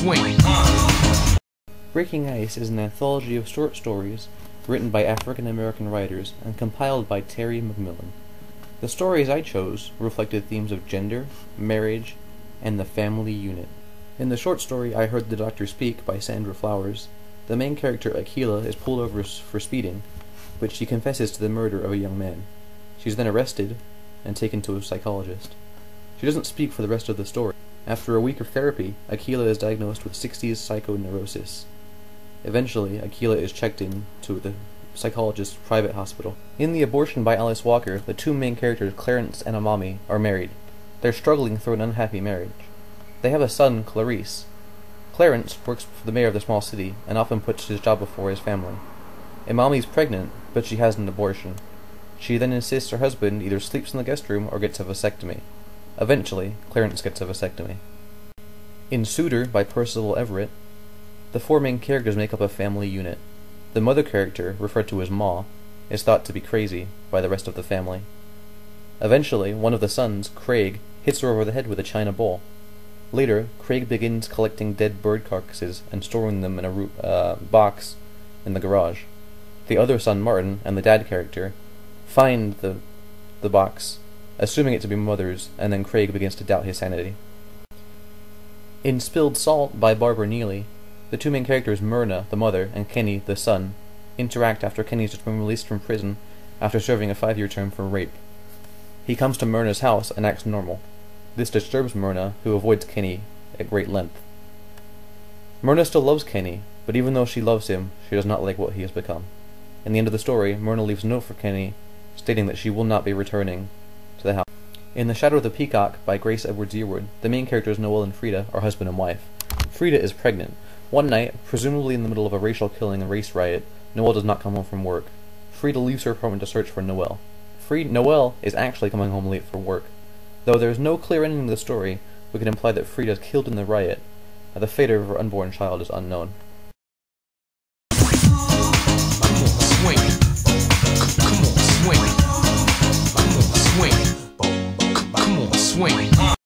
swing. Breaking Ice is an anthology of short stories written by African American writers and compiled by Terry McMillan. The stories I chose reflected themes of gender, marriage, and the family unit. In the short story I Heard the Doctor Speak by Sandra Flowers, the main character Akila is pulled over for speeding, but she confesses to the murder of a young man. She is then arrested and taken to a psychologist. She doesn't speak for the rest of the story. After a week of therapy, Akila is diagnosed with 60s psychoneurosis. Eventually, Akila is checked in to the psychologist's private hospital. In The Abortion by Alice Walker, the two main characters, Clarence and Imani, are married. They're struggling through an unhappy marriage. They have a son, Clarice. Clarence works for the mayor of the small city and often puts his job before his family. Imani's pregnant, but she has an abortion. She then insists her husband either sleeps in the guest room or gets a vasectomy. Eventually, Clarence gets a vasectomy. In Suitor by Percival Everett, the four main characters make up a family unit. The mother character, referred to as Ma, is thought to be crazy by the rest of the family. Eventually, one of the sons, Craig, hits her over the head with a china bowl. Later, Craig begins collecting dead bird carcasses and storing them in a uh, box in the garage. The other son, Martin, and the dad character find the the box, assuming it to be mother's, and then Craig begins to doubt his sanity. In Spilled Salt by Barbara Neely, the two main characters, Myrna, the mother, and Kenny, the son, interact after Kenny has just been released from prison after serving a five year term for rape. He comes to Myrna's house and acts normal. This disturbs Myrna, who avoids Kenny at great length. Myrna still loves Kenny, but even though she loves him, she does not like what he has become. In the end of the story, Myrna leaves a note for Kenny, stating that she will not be returning. In The Shadow of the Peacock by Grace Edwards Yearwood, the main characters Noel and Frida are husband and wife. Frida is pregnant, one night, presumably in the middle of a racial killing and race riot, Noel does not come home from work. Frida leaves her apartment to search for Noel. Free Noel is actually coming home late for work. Though there is no clear ending to the story, we can imply that Frida is killed in the riot, and the fate of her unborn child is unknown.